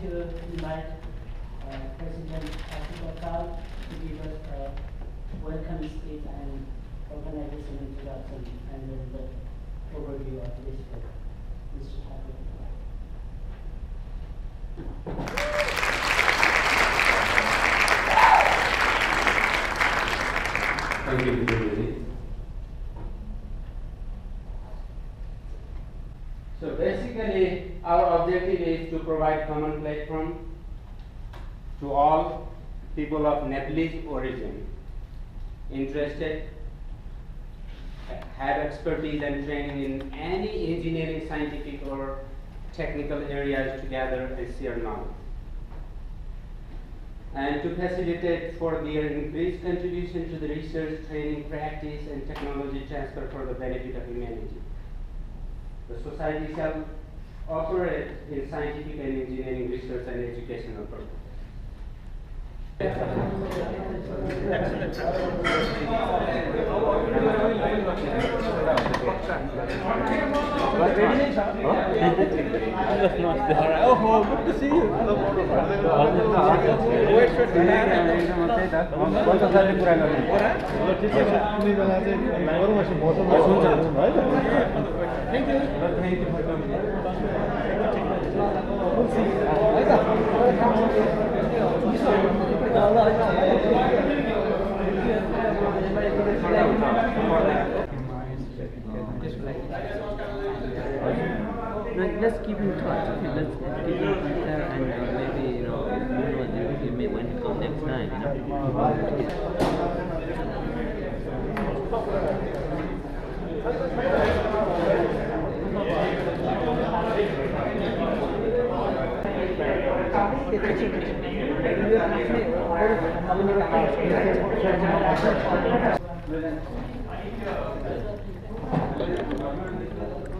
to invite uh, President Asif to give us a welcome speech and organization introduction and then the overview of this book. Thank you, our objective is to provide common platform to all people of Nepalese origin interested, have expertise and training in any engineering, scientific or technical areas to gather and share knowledge and to facilitate for their increased contribution to the research, training, practice, and technology transfer for the benefit of humanity. The society shall operate in scientific and engineering research and educational purposes. कुनै बेला चाहिँ गरौँ यसो मौसम है त Like, let's keep in touch. Okay, let's keep in touch there, and uh, maybe you know, you know, you, may want to come next time. You know. 그래서 그